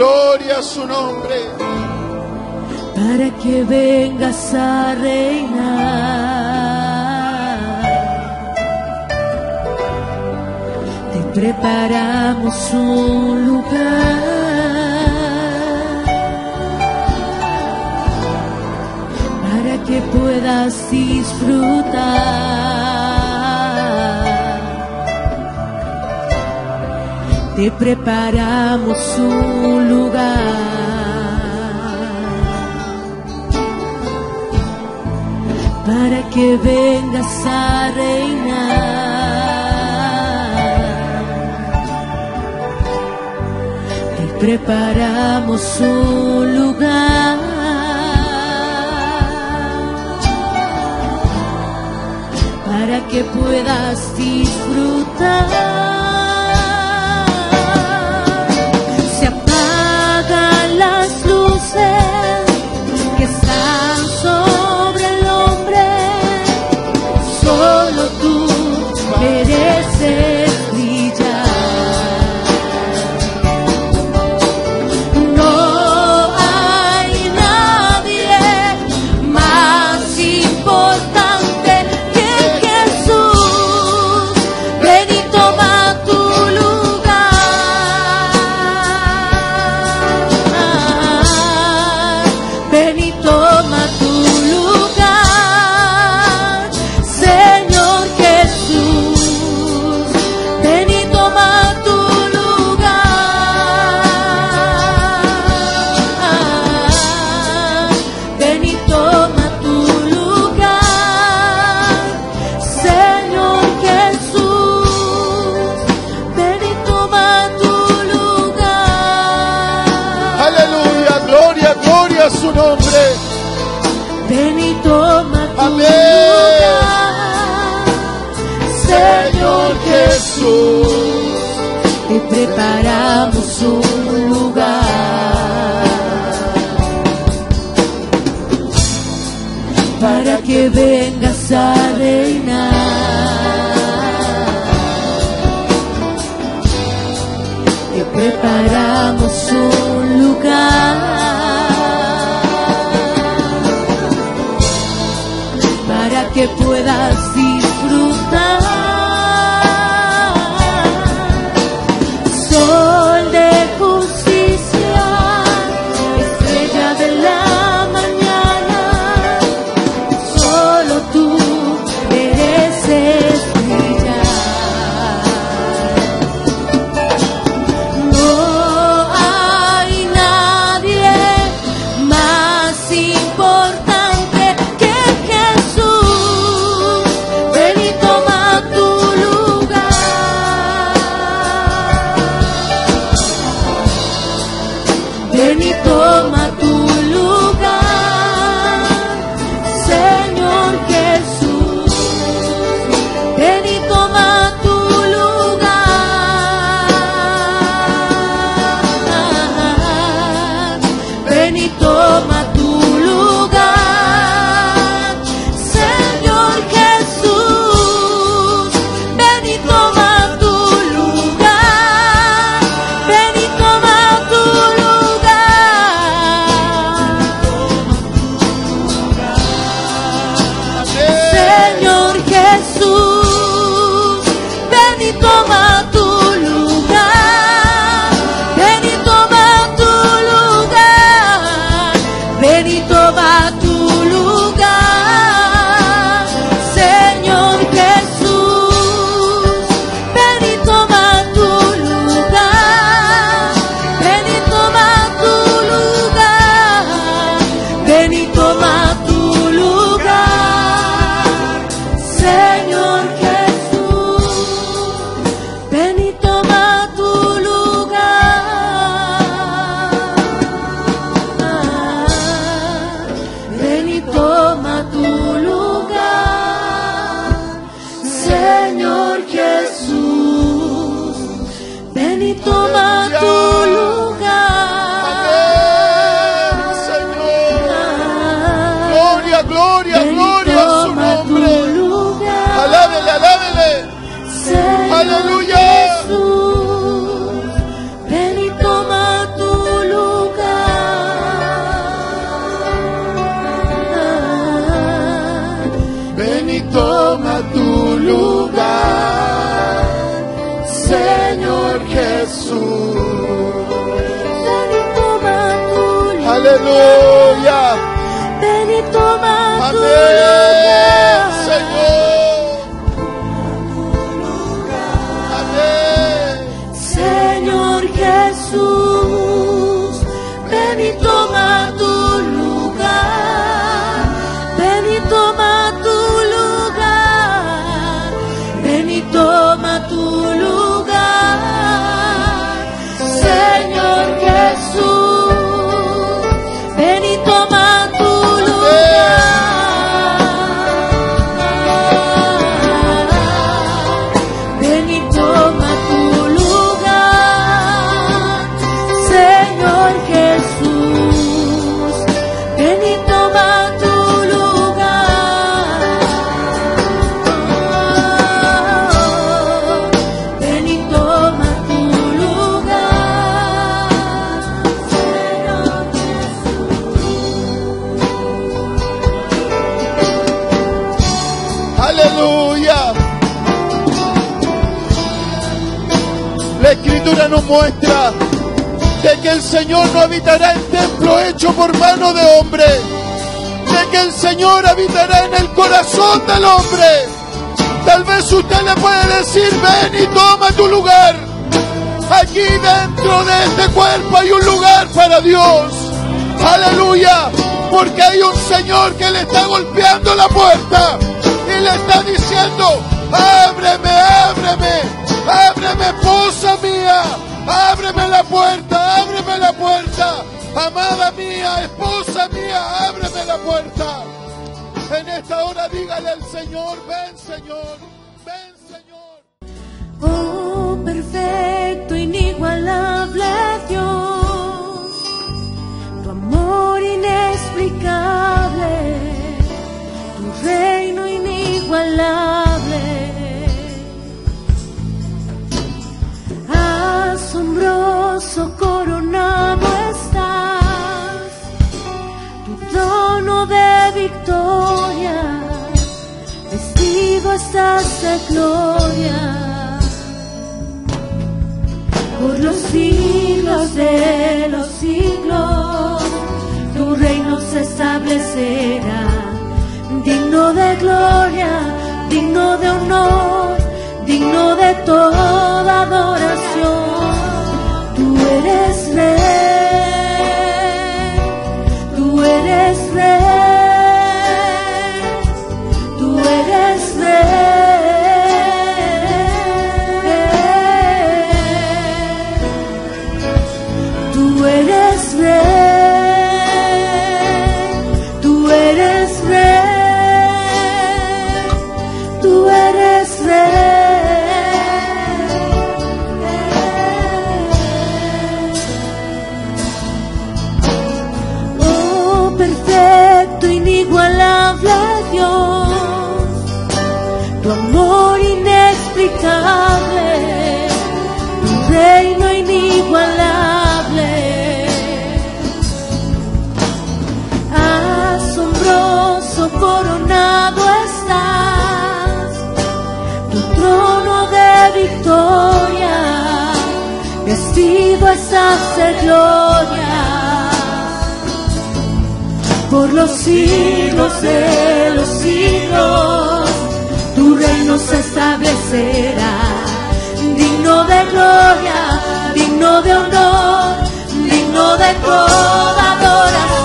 Gloria a su nombre. Para que vengas a reinar. Te preparamos un lugar. Para que puedas disfrutar. te preparamos un lugar para que vengas a reinar. Te preparamos un lugar. Para que puedas disfrutar. puedas disfrutar. Tu lugar. Aleluya. Ven y toma tu Amén, escritura nos muestra de que el Señor no habitará en templo hecho por mano de hombre, de que el Señor habitará en el corazón del hombre. Tal vez usted le puede decir, ven y toma tu lugar. Aquí dentro de este cuerpo hay un lugar para Dios. Aleluya. Porque hay un Señor que le está golpeando la puerta y le está diciendo, ábreme, ábreme, ábreme, esposa mía, ábreme la puerta, ábreme la puerta. Amada mía, esposa mía, ábreme la puerta. En esta hora dígale al Señor, ven Señor, ven Señor. Oh, perfecto, inigualable Dios, tu amor inexplicable, tu reino inigualable, de gloria. Por los siglos de los siglos, tu reino se establecerá, digno de gloria, digno de honor, inexplicable, reino inigualable. Asombroso coronado estás, tu trono de victoria, vestido estás de gloria por los siglos de los siglos, tu reino se establecerá, digno de gloria, digno de honor, digno de toda adoración.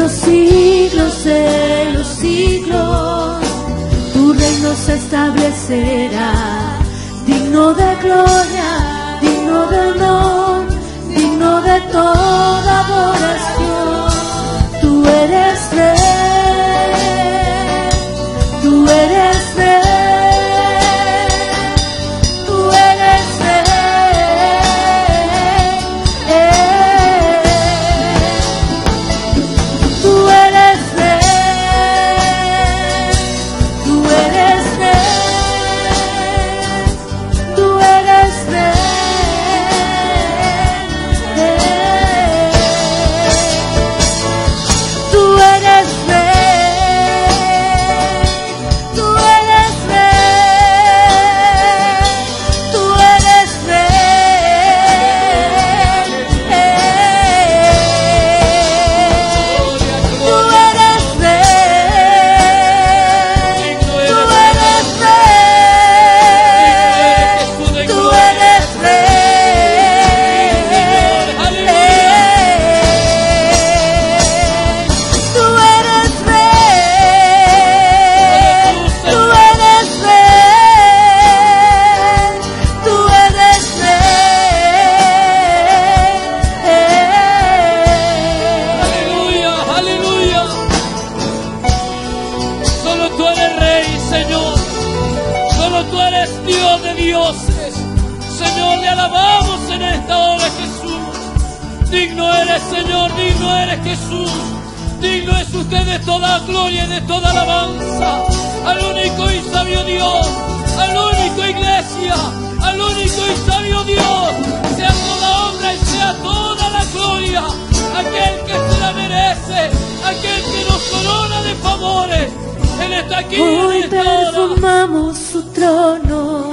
Los siglos de los siglos, tu reino se establecerá, digno de gloria, digno de honor, digno de toda adoración. Señor. Solo tú eres Dios de dioses. Señor, le alabamos en esta hora, Jesús. Digno eres, Señor, digno eres, Jesús. Digno es usted de toda gloria y de toda alabanza. Al único y sabio Dios, al único iglesia, al único y sabio Dios. Sea toda honra y sea toda la gloria. Aquel que se la merece, aquel que nos corona de favores. Él está aquí Hoy perfumamos su trono,